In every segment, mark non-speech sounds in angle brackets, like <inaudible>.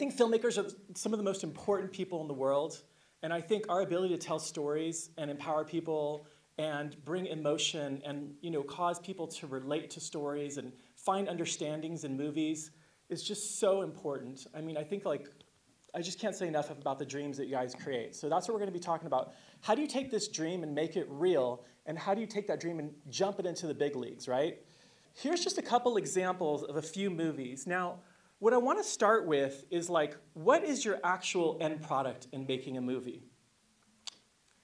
think filmmakers are some of the most important people in the world. And I think our ability to tell stories and empower people and bring emotion and you know, cause people to relate to stories and find understandings in movies is just so important. I mean, I think like, I just can't say enough about the dreams that you guys create. So that's what we're gonna be talking about. How do you take this dream and make it real? And how do you take that dream and jump it into the big leagues, right? Here's just a couple examples of a few movies. Now, what I wanna start with is like, what is your actual end product in making a movie?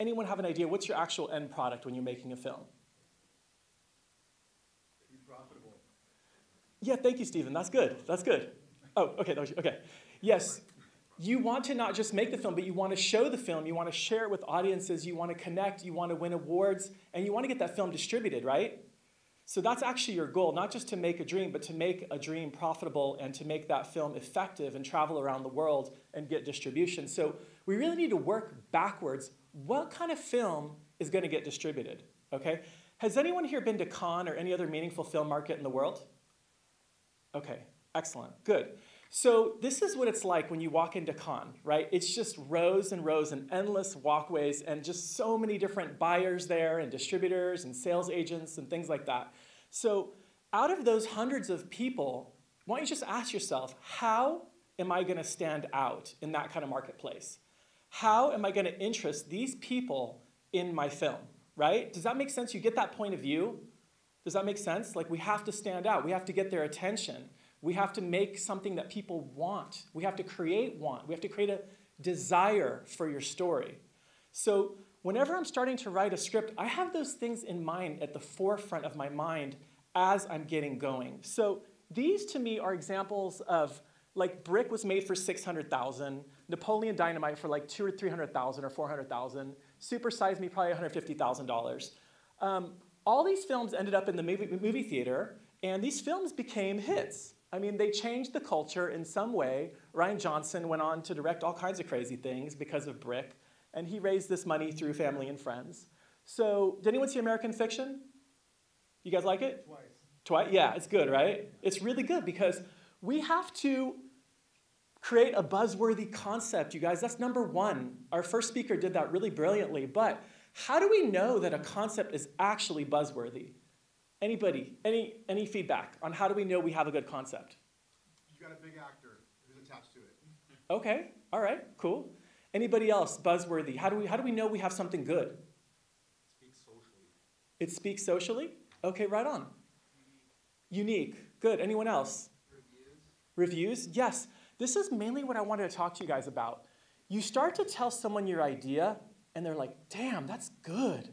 Anyone have an idea? What's your actual end product when you're making a film? Be profitable. Yeah, thank you, Stephen. That's good. That's good. Oh, okay. That was, okay. Yes, you want to not just make the film, but you want to show the film. You want to share it with audiences. You want to connect. You want to win awards, and you want to get that film distributed, right? So that's actually your goal, not just to make a dream, but to make a dream profitable and to make that film effective and travel around the world and get distribution. So we really need to work backwards. What kind of film is going to get distributed? Okay. Has anyone here been to Cannes or any other meaningful film market in the world? Okay, excellent, good. So this is what it's like when you walk into Cannes, right? It's just rows and rows and endless walkways and just so many different buyers there and distributors and sales agents and things like that. So out of those hundreds of people, why don't you just ask yourself, how am I gonna stand out in that kind of marketplace? How am I gonna interest these people in my film, right? Does that make sense? You get that point of view? Does that make sense? Like we have to stand out. We have to get their attention. We have to make something that people want. We have to create want. We have to create a desire for your story. So whenever I'm starting to write a script, I have those things in mind at the forefront of my mind as I'm getting going. So these to me are examples of like Brick was made for 600,000, Napoleon Dynamite for like two or 300,000 or 400,000, Super Size Me probably $150,000. Um, all these films ended up in the movie, movie theater, and these films became hits. I mean, they changed the culture in some way. Rian Johnson went on to direct all kinds of crazy things because of Brick, and he raised this money through family and friends. So, did anyone see American Fiction? You guys like it? Twice. Twice? Yeah, it's good, right? It's really good because we have to create a buzzworthy concept, you guys. That's number one. Our first speaker did that really brilliantly, but how do we know that a concept is actually buzzworthy? Anybody, any, any feedback on how do we know we have a good concept? You got a big actor who's attached to it. Okay, all right, cool. Anybody else, buzzworthy? How do we, how do we know we have something good? Speak socially. It speaks socially? Okay, right on. Unique, good. Anyone else? Reviews. Reviews? Yes. This is mainly what I wanted to talk to you guys about. You start to tell someone your idea, and they're like, damn, that's good.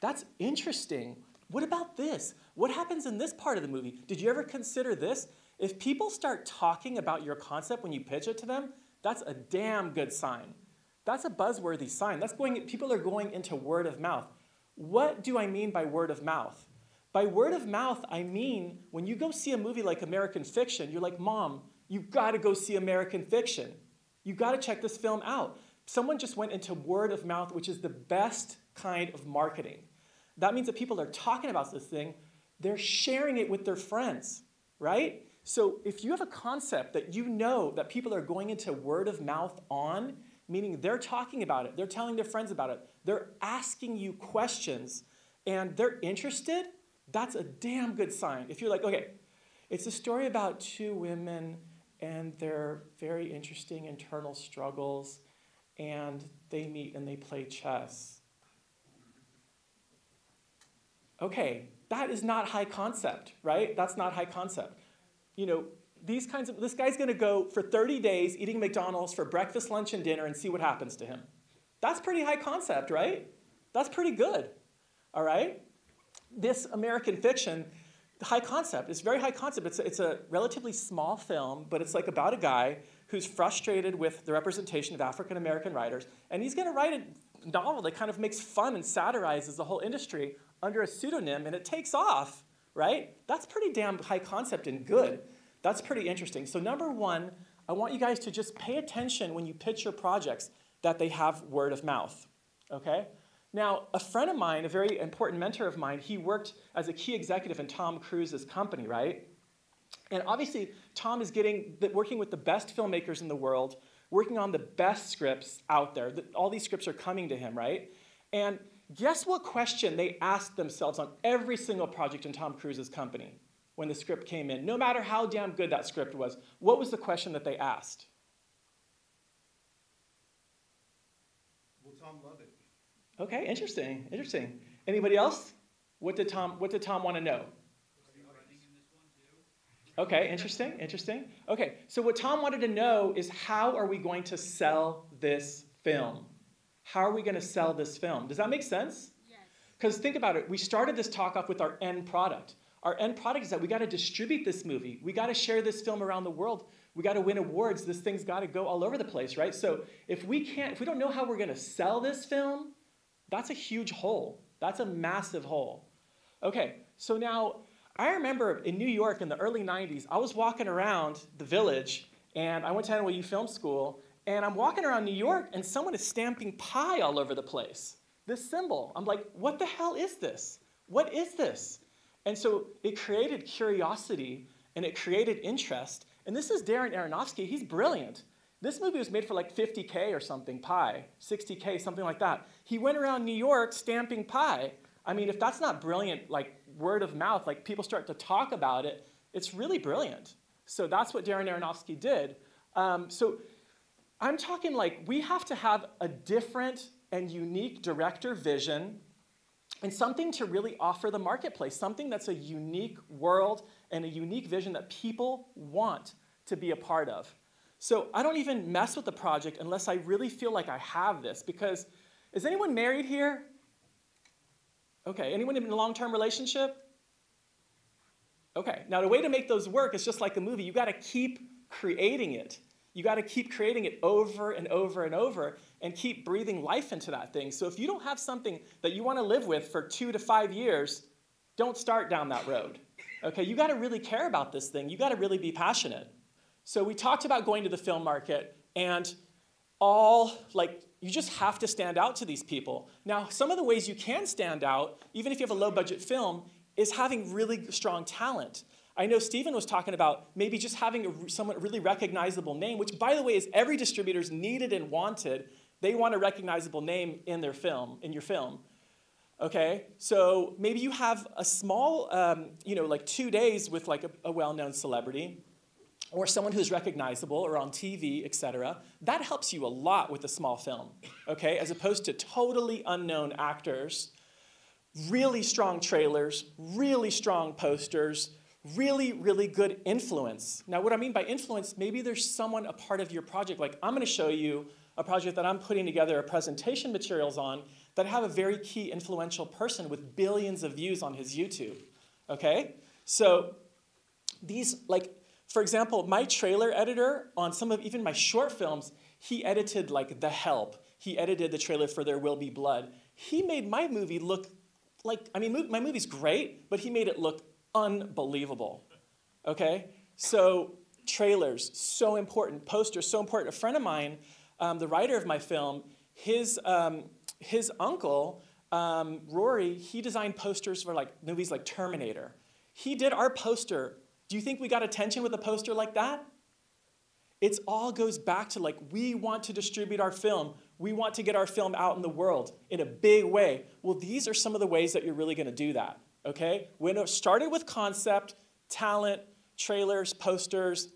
That's interesting. What about this? What happens in this part of the movie? Did you ever consider this? If people start talking about your concept when you pitch it to them, that's a damn good sign. That's a buzzworthy sign. That's going, people are going into word of mouth. What do I mean by word of mouth? By word of mouth, I mean when you go see a movie like American Fiction, you're like, Mom, you've got to go see American Fiction. You've got to check this film out. Someone just went into word of mouth, which is the best kind of marketing. That means that people are talking about this thing, they're sharing it with their friends, right? So if you have a concept that you know that people are going into word of mouth on, meaning they're talking about it, they're telling their friends about it, they're asking you questions, and they're interested, that's a damn good sign. If you're like, okay, it's a story about two women and their very interesting internal struggles, and they meet and they play chess. Okay, that is not high concept, right? That's not high concept. You know, these kinds of, this guy's gonna go for 30 days eating McDonald's for breakfast, lunch, and dinner and see what happens to him. That's pretty high concept, right? That's pretty good, all right? This American fiction, high concept, it's very high concept. It's a, it's a relatively small film, but it's like about a guy who's frustrated with the representation of African American writers, and he's gonna write a novel that kind of makes fun and satirizes the whole industry under a pseudonym and it takes off, right? That's pretty damn high concept and good. That's pretty interesting. So, number one, I want you guys to just pay attention when you pitch your projects that they have word of mouth, okay? Now, a friend of mine, a very important mentor of mine, he worked as a key executive in Tom Cruise's company, right? And obviously, Tom is getting working with the best filmmakers in the world, working on the best scripts out there. All these scripts are coming to him, right? And guess what question they asked themselves on every single project in Tom Cruise's company when the script came in? No matter how damn good that script was, what was the question that they asked? Will Tom love it? Okay, interesting, interesting. Anybody else? What did Tom, what did Tom want to know? Okay, interesting, interesting. Okay, so what Tom wanted to know is how are we going to sell this film? How are we going to sell this film? Does that make sense? Yes. Because think about it, we started this talk off with our end product. Our end product is that we got to distribute this movie. We got to share this film around the world. We got to win awards. This thing's got to go all over the place, right? So if we can't, if we don't know how we're going to sell this film, that's a huge hole. That's a massive hole. Okay, so now I remember in New York in the early 90s, I was walking around the village and I went to NYU Film School and I'm walking around New York and someone is stamping pi all over the place. This symbol. I'm like, what the hell is this? What is this? And so it created curiosity and it created interest. And this is Darren Aronofsky. He's brilliant. This movie was made for like 50K or something, pi, 60K, something like that. He went around New York stamping pi. I mean, if that's not brilliant, like word of mouth, like people start to talk about it, it's really brilliant. So that's what Darren Aronofsky did. Um, so I'm talking like we have to have a different and unique director vision and something to really offer the marketplace, something that's a unique world and a unique vision that people want to be a part of. So I don't even mess with the project unless I really feel like I have this because is anyone married here? Okay, anyone in a long-term relationship? Okay, now the way to make those work is just like a movie. You got to keep creating it. You got to keep creating it over and over and over and keep breathing life into that thing. So if you don't have something that you want to live with for two to five years, don't start down that road. Okay, you got to really care about this thing. You got to really be passionate. So we talked about going to the film market and all like you just have to stand out to these people. Now, some of the ways you can stand out, even if you have a low budget film, is having really strong talent. I know Stephen was talking about maybe just having a somewhat really recognizable name, which, by the way, is every distributor's needed and wanted. They want a recognizable name in their film, in your film. Okay, so maybe you have a small, um, you know, like two days with like a, a well-known celebrity, or someone who's recognizable or on TV, etc., that helps you a lot with a small film, okay? As opposed to totally unknown actors, really strong trailers, really strong posters, really, really good influence. Now, what I mean by influence, maybe there's someone a part of your project, like I'm gonna show you a project that I'm putting together a presentation materials on that have a very key influential person with billions of views on his YouTube, okay? So these, like, for example, my trailer editor on some of even my short films, he edited like The Help. He edited the trailer for There Will Be Blood. He made my movie look like, I mean, my movie's great, but he made it look unbelievable. Okay? So, trailers, so important. Posters, so important. A friend of mine, um, the writer of my film, his, um, his uncle, um, Rory, he designed posters for like movies like Terminator. He did our poster do you think we got attention with a poster like that? It all goes back to like, we want to distribute our film. We want to get our film out in the world in a big way. Well, these are some of the ways that you're really going to do that, okay? When it started with concept, talent, trailers, posters,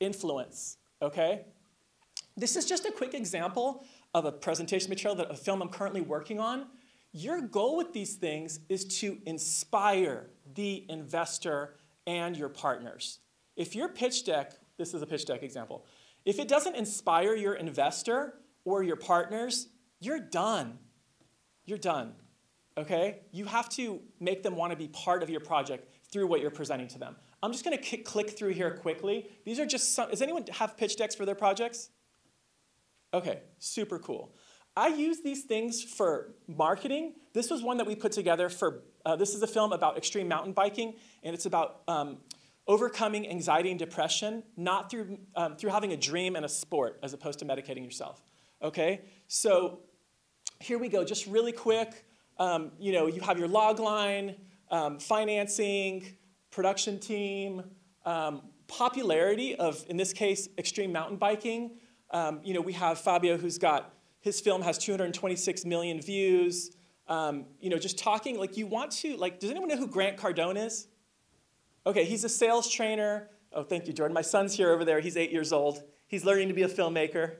influence, okay? This is just a quick example of a presentation material that a film I'm currently working on. Your goal with these things is to inspire the investor and your partners. If your pitch deck, this is a pitch deck example, if it doesn't inspire your investor or your partners, you're done. You're done. Okay? You have to make them want to be part of your project through what you're presenting to them. I'm just going to click through here quickly. These are just some, does anyone have pitch decks for their projects? Okay, super cool. I use these things for marketing. This was one that we put together for, uh, this is a film about extreme mountain biking, and it's about um, overcoming anxiety and depression, not through, um, through having a dream and a sport, as opposed to medicating yourself. Okay? So here we go, just really quick. Um, you know, you have your log line, um, financing, production team, um, popularity of, in this case, extreme mountain biking. Um, you know, we have Fabio who's got, his film has 226 million views. Um, you know, just talking, like you want to, like, does anyone know who Grant Cardone is? Okay, he's a sales trainer. Oh, thank you, Jordan. My son's here over there. He's eight years old. He's learning to be a filmmaker.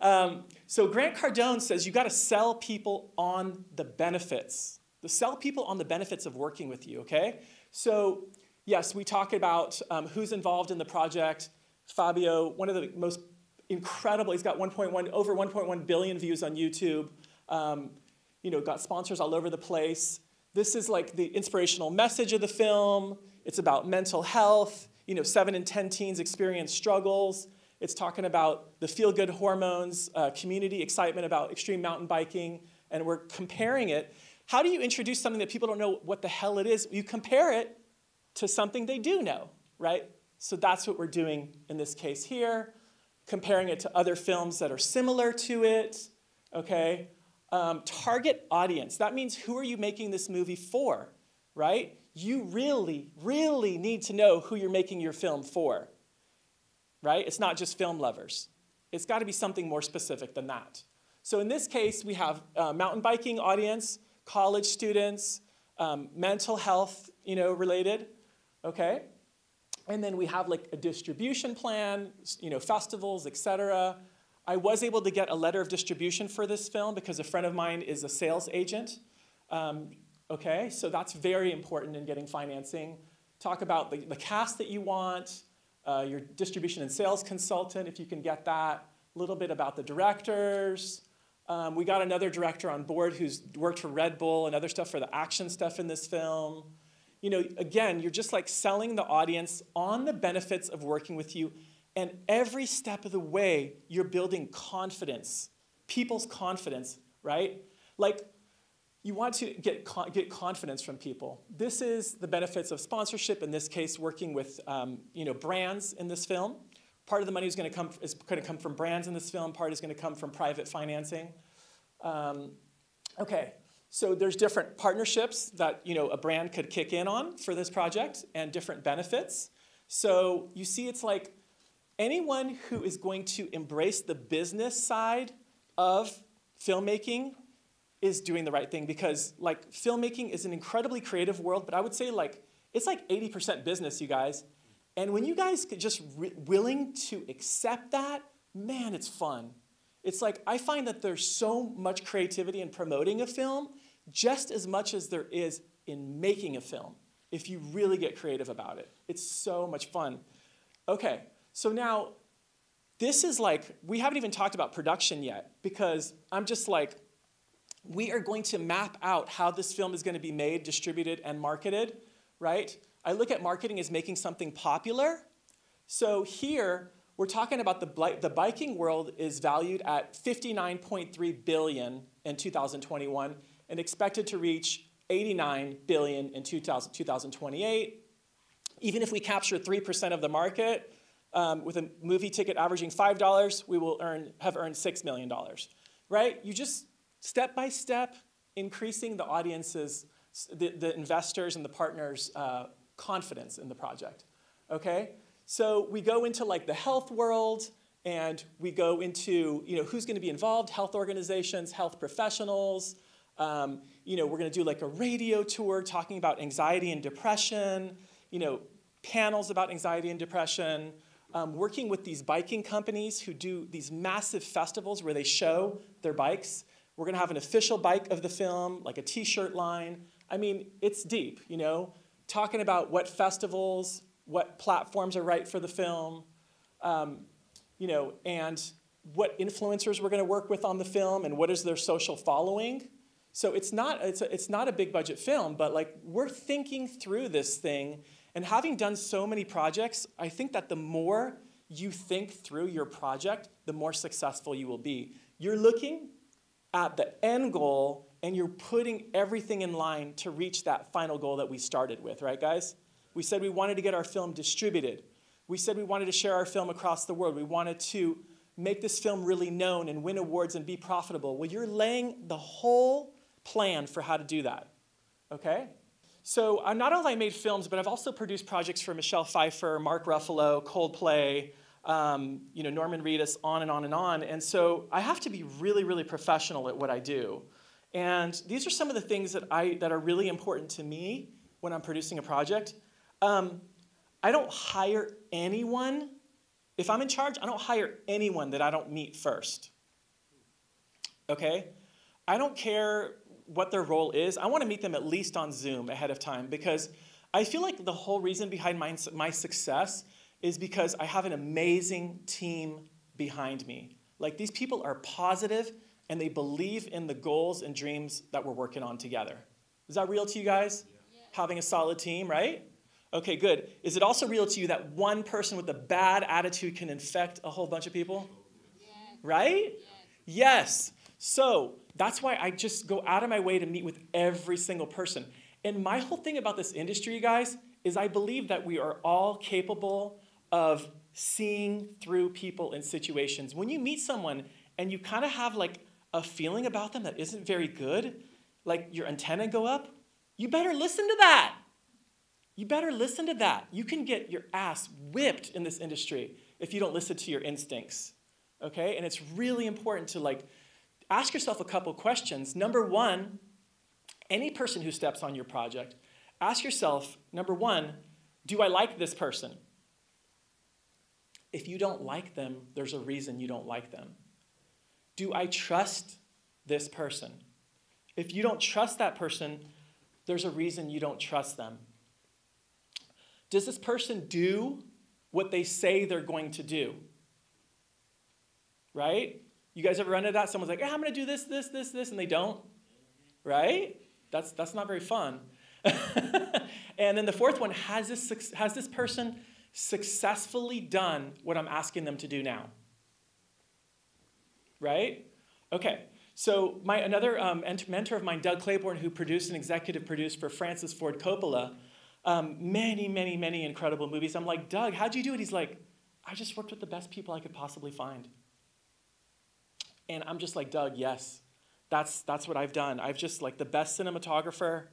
Um, so Grant Cardone says you got to sell people on the benefits. To sell people on the benefits of working with you, okay? So yes, we talk about um, who's involved in the project. Fabio, one of the most incredible, he's got 1.1, over 1.1 billion views on YouTube. Um, you know, got sponsors all over the place. This is like the inspirational message of the film. It's about mental health. You know, seven in 10 teens experience struggles. It's talking about the feel good hormones, uh, community excitement about extreme mountain biking, and we're comparing it. How do you introduce something that people don't know what the hell it is? You compare it to something they do know, right? So that's what we're doing in this case here, comparing it to other films that are similar to it, okay? Um, target audience, that means who are you making this movie for, right? You really, really need to know who you're making your film for, right? It's not just film lovers. It's got to be something more specific than that. So in this case, we have a mountain biking audience, college students, um, mental health, you know, related, okay? And then we have like a distribution plan, you know, festivals, etc. I was able to get a letter of distribution for this film because a friend of mine is a sales agent. Um, okay, so that's very important in getting financing. Talk about the, the cast that you want, uh, your distribution and sales consultant, if you can get that. A little bit about the directors. Um, we got another director on board who's worked for Red Bull and other stuff for the action stuff in this film you know, again, you're just like selling the audience on the benefits of working with you. And every step of the way, you're building confidence, people's confidence, right? Like, you want to get, get confidence from people. This is the benefits of sponsorship, in this case, working with um, you know, brands in this film. Part of the money is going to come is going to come from brands in this film. Part is going to come from private financing. Um, okay, so there's different partnerships that you know a brand could kick in on for this project and different benefits. So you see it's like anyone who is going to embrace the business side of filmmaking is doing the right thing because like filmmaking is an incredibly creative world, but I would say like it's like 80% business, you guys. And when you guys just willing to accept that, man, it's fun. It's like I find that there's so much creativity in promoting a film just as much as there is in making a film if you really get creative about it. It's so much fun. Okay, so now this is like, we haven't even talked about production yet because I'm just like, we are going to map out how this film is going to be made, distributed, and marketed, right? I look at marketing as making something popular. So here, we're talking about the, the biking world is valued at 59.3 billion in 2021 and expected to reach 89 billion in 2000, 2028. Even if we capture 3% of the market, um, with a movie ticket averaging $5, we will earn, have earned $6 million, right? You just step by step increasing the audience's, the, the investors and the partners' uh, confidence in the project, okay? So we go into like the health world, and we go into you know who's going to be involved health organizations health professionals um, you know, we're going to do like a radio tour talking about anxiety and depression, you know, panels about anxiety and depression, um, working with these biking companies who do these massive festivals where they show their bikes. We're going to have an official bike of the film, like a t shirt line. I mean, it's deep, you know, talking about what festivals, what platforms are right for the film, um, you know, and what influencers we're going to work with on the film and what is their social following. So it's not, it's, a, it's not a big budget film, but like we're thinking through this thing. And having done so many projects, I think that the more you think through your project, the more successful you will be. You're looking at the end goal and you're putting everything in line to reach that final goal that we started with, right, guys? We said we wanted to get our film distributed. We said we wanted to share our film across the world. We wanted to make this film really known and win awards and be profitable. Well, you're laying the whole plan for how to do that. Okay? so uh, not only I made films, but I've also produced projects for Michelle Pfeiffer, Mark Ruffalo, Coldplay, um, you know, Norman Reedus, on and on and on. And so I have to be really, really professional at what I do. And these are some of the things that, I, that are really important to me when I'm producing a project. Um, I don't hire anyone. If I'm in charge, I don't hire anyone that I don't meet first. Okay? I don't care what their role is. I want to meet them at least on Zoom ahead of time because I feel like the whole reason behind my, my success is because I have an amazing team behind me. Like these people are positive and they believe in the goals and dreams that we're working on together. Is that real to you guys? Yeah. Having a solid team, right? Okay, good. Is it also real to you that one person with a bad attitude can infect a whole bunch of people? Yes. Right? Yes. yes. So that's why I just go out of my way to meet with every single person. And my whole thing about this industry, you guys, is I believe that we are all capable of seeing through people and situations. When you meet someone and you kind of have like a feeling about them that isn't very good, like your antenna go up, you better listen to that. You better listen to that. You can get your ass whipped in this industry if you don't listen to your instincts. Okay? And it's really important to like ask yourself a couple questions. Number 1, any person who steps on your project, ask yourself, number 1, do I like this person? If you don't like them, there's a reason you don't like them. Do I trust this person? If you don't trust that person, there's a reason you don't trust them. Does this person do what they say they're going to do? Right? You guys ever run into that? Someone's like, I'm going to do this, this, this, this, and they don't. Right? That's, that's not very fun. <laughs> and then the fourth one has this, has this person successfully done what I'm asking them to do now? Right? Okay. So my another um, mentor of mine, Doug Claybourne, who produced and executive produced for Francis Ford Coppola, um, many, many, many incredible movies. I'm like, Doug, how'd you do it? He's like, I just worked with the best people I could possibly find. And I'm just like, Doug, yes, that's, that's what I've done. I've just like the best cinematographer,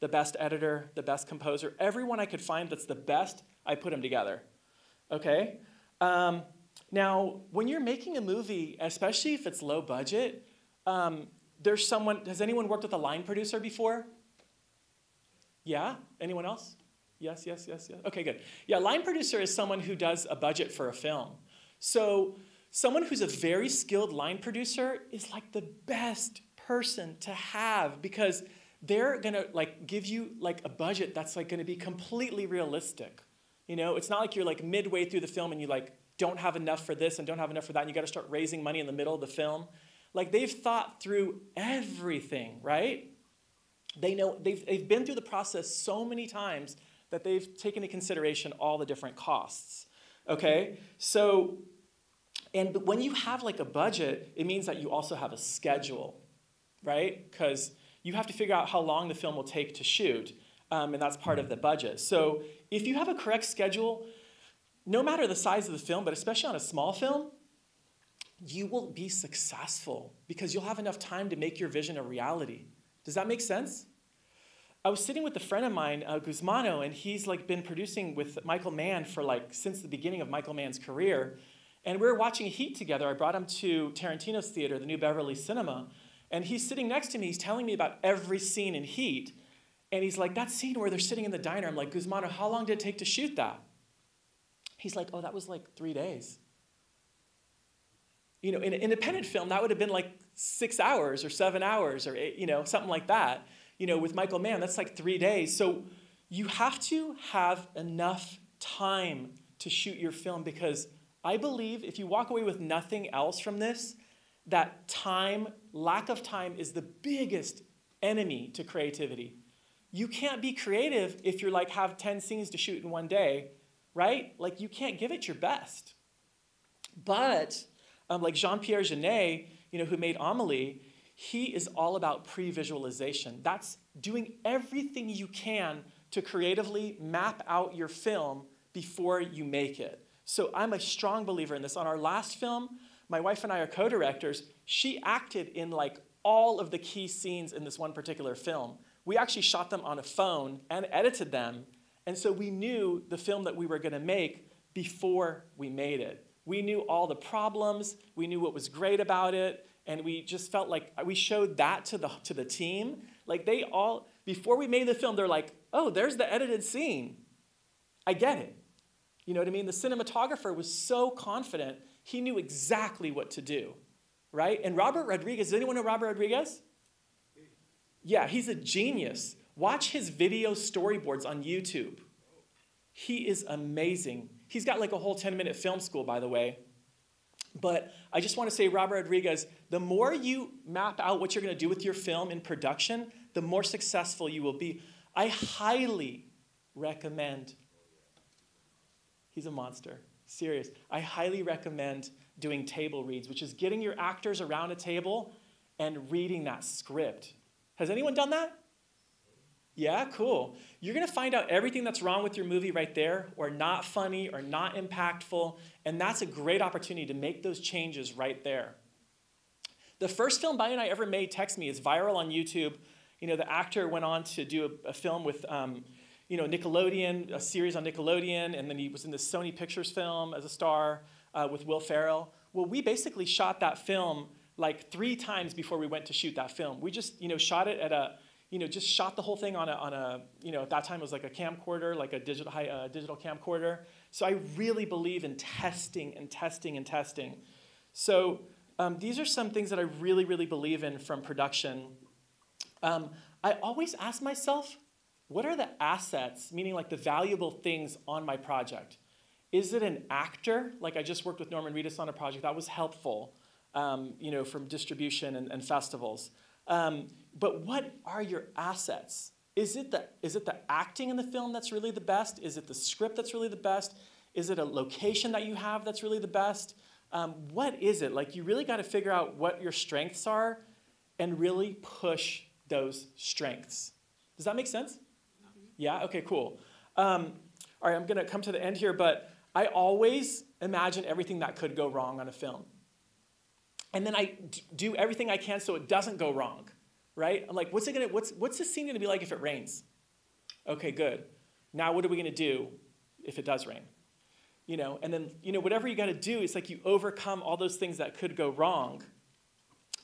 the best editor, the best composer, everyone I could find that's the best, I put them together. Okay? Um, now, when you're making a movie, especially if it's low budget, um, there's someone, has anyone worked with a line producer before? Yeah? Anyone else? Yes, yes, yes, yes. Okay, good. Yeah, line producer is someone who does a budget for a film. So, someone who's a very skilled line producer is like the best person to have because they're going to like give you like a budget that's like going to be completely realistic. You know, it's not like you're like midway through the film and you like don't have enough for this and don't have enough for that and you got to start raising money in the middle of the film. Like they've thought through everything, right? They know they've, they've been through the process so many times that they've taken into consideration all the different costs. Okay? So, and when you have like a budget, it means that you also have a schedule, right? Because you have to figure out how long the film will take to shoot, um, and that's part of the budget. So if you have a correct schedule, no matter the size of the film, but especially on a small film, you will be successful because you'll have enough time to make your vision a reality. Does that make sense? I was sitting with a friend of mine, uh, Gusmano, and he's like been producing with Michael Mann for like since the beginning of Michael Mann's career. And we were watching Heat together. I brought him to Tarantino's theater, the New Beverly Cinema, and he's sitting next to me. He's telling me about every scene in Heat. And he's like, that scene where they're sitting in the diner, I'm like, Gusmano, how long did it take to shoot that? He's like, oh, that was like three days. You know, in an independent film, that would have been like six hours or seven hours or, eight, you know, something like that. You know, with Michael Mann, that's like three days. So you have to have enough time to shoot your film because I believe if you walk away with nothing else from this, that time, lack of time, is the biggest enemy to creativity. You can't be creative if you're like have 10 scenes to shoot in one day, right? Like you can't give it your best. But um, like Jean-Pierre Jeunet, you know, who made Amelie, he is all about pre-visualization. That's doing everything you can to creatively map out your film before you make it. So I'm a strong believer in this. On our last film, my wife and I are co directors. She acted in like all of the key scenes in this one particular film. We actually shot them on a phone and edited them. And so we knew the film that we were going to make before we made it. We knew all the problems, we knew what was great about it, and we just felt like uh, we showed that to the, to the team. Like they all, before we made the film, they're like, oh, there's the edited scene. I get it. You know what I mean? The cinematographer was so confident, he knew exactly what to do, right? And Robert Rodriguez, does anyone know Robert Rodriguez? Yeah, he's a genius. Watch his video storyboards on YouTube. He is amazing. He's got like a whole 10 minute film school, by the way. But I just want to say, Robert Rodriguez, the more you map out what you're going to do with your film in production, the more successful you will be. I highly recommend, he's a monster, serious. I highly recommend doing table reads, which is getting your actors around a table and reading that script. Has anyone done that? Yeah, cool. You're going to find out everything that's wrong with your movie right there, or not funny, or not impactful, and that's a great opportunity to make those changes right there. The first film Bayou and I ever made, Text Me, is viral on YouTube. You know, the actor went on to do a, a film with, um, you know, Nickelodeon, a series on Nickelodeon, and then he was in the Sony Pictures film as a star uh, with Will Ferrell. Well, we basically shot that film like three times before we went to shoot that film. We just, you know, shot it at a you know, just shot the whole thing on a, on a you know, at that time it was like a camcorder, like a digital, high, uh, digital camcorder. So I really believe in testing and testing and testing. So um, these are some things that I really, really believe in from production. Um, I always ask myself, what are the assets, meaning like the valuable things on my project? Is it an actor? Like I just worked with Norman Reedus on a project that was helpful, um, you know, from distribution and, and festivals. Um, but what are your assets? Is it, the, is it the acting in the film that's really the best? Is it the script that's really the best? Is it a location that you have that's really the best? Um, what is it? Like, you really got to figure out what your strengths are and really push those strengths. Does that make sense? Yeah? Okay, cool. Um, all right, I'm going to come to the end here, but I always imagine everything that could go wrong on a film. And then I do everything I can so it doesn't go wrong right? I'm like, what's it gonna, what's, what's this scene gonna be like if it rains? Okay, good. Now what are we gonna do if it does rain? You know, and then, you know, whatever you gotta do, it's like you overcome all those things that could go wrong.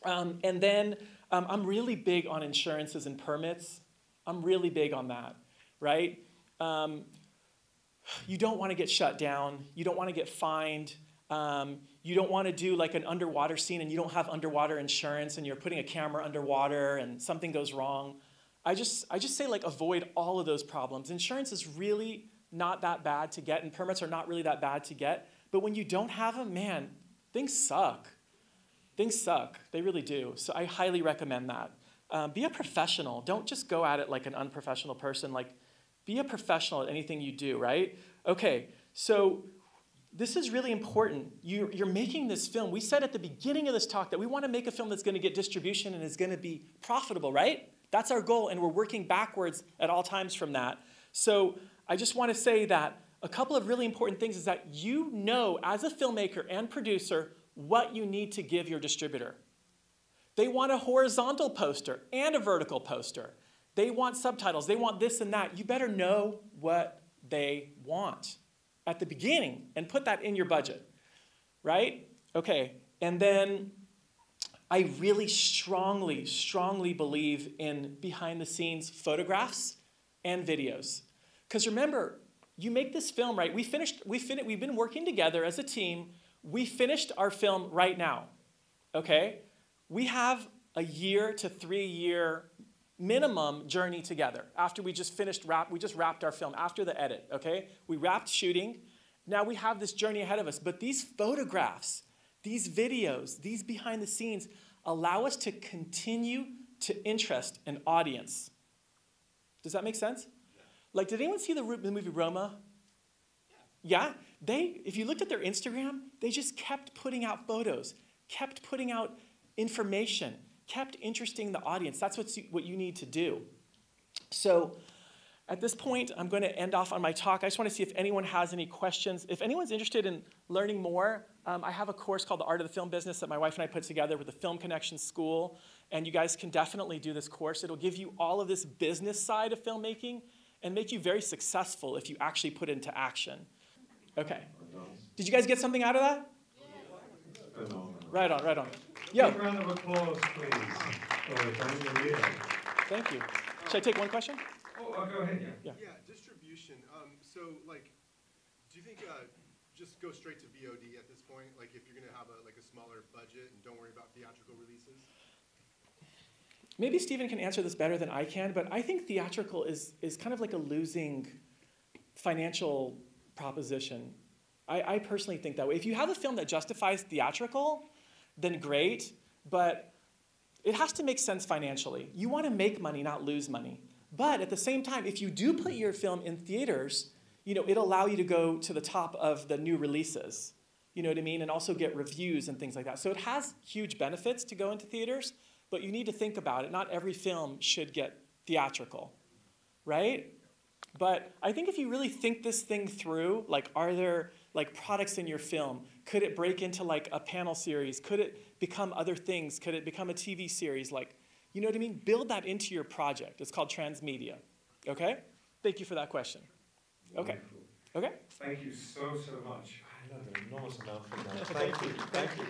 Um, and then um, I'm really big on insurances and permits. I'm really big on that, right? Um, you don't wanna get shut down. You don't wanna get fined. Um, you don't want to do like an underwater scene and you don't have underwater insurance and you're putting a camera underwater and something goes wrong. I just, I just say like avoid all of those problems. Insurance is really not that bad to get and permits are not really that bad to get. But when you don't have them, man, things suck. Things suck. They really do. So I highly recommend that. Um, be a professional. Don't just go at it like an unprofessional person. Like, be a professional at anything you do, right? Okay, so this is really important. You're, you're, making this film. We said at the beginning of this talk that we want to make a film that's going to get distribution and is going to be profitable, right? That's our goal, and we're working backwards at all times from that. So I just want to say that a couple of really important things is that you know, as a filmmaker and producer, what you need to give your distributor. They want a horizontal poster and a vertical poster. They want subtitles. They want this and that. You better know what they want at the beginning and put that in your budget, right? Okay, and then I really strongly, strongly believe in behind the scenes photographs and videos. Because remember, you make this film, right? We finished, we fin- we've been working together as a team. We finished our film right now, okay? We have a year to three year minimum journey together. After we just finished wrap we just wrapped our film after the edit okay? We wrapped shooting. Now we have this journey ahead of us but these photographs these videos these behind the scenes allow us to continue to interest an audience. Does that make sense? Like did anyone see the, the movie roma? Yeah? They if you looked at their instagram they just kept putting out photos kept putting out information kept interesting the audience. That's what's, what you need to do. So at this point, I'm going to end off on my talk. I just want to see if anyone has any questions. If anyone's interested in learning more Um, I have a course called The Art of the Film Business that my wife and I put together with the Film Connection School, and you guys can definitely do this course. It'll give you all of this business side of filmmaking and make you very successful if you actually put it into action. Okay. Did you guys get something out of that? Right on, right on. Yo, Big round of applause, please, for Daniel Lir. thank you. Should I take one question? Oh, oh, go ahead, yeah. Yeah. Yeah, distribution. Um, so like, do you think uh, just go straight to VOD at this point? Like, if you're gonna have a like a smaller budget and don't worry about theatrical releases? Maybe Stephen can answer this better than I can, but I think theatrical is, is kind of like a losing financial proposition. I, I personally think that way. If you have a film that justifies theatrical, then great, but it has to make sense financially. You want to make money, not lose money. But at the same time, if you do put your film in theaters, you know, it'll allow you to go to the top of the new releases. You know what I mean? And also get reviews and things like that. So it has huge benefits to go into theaters, but you need to think about it. Not every film should get theatrical, right? But I think if you really think this thing through, like, are there like products in your film? Could it break into like a panel series? Could it become other things? Could it become a TV series? Like, you know what I mean? Build that into your project. It's called transmedia. Okay? Thank you for that question. Okay. Wonderful. Okay? Thank you so, so much. I learned an enormous amount from that. <laughs> Thank Thank you, you. thank you.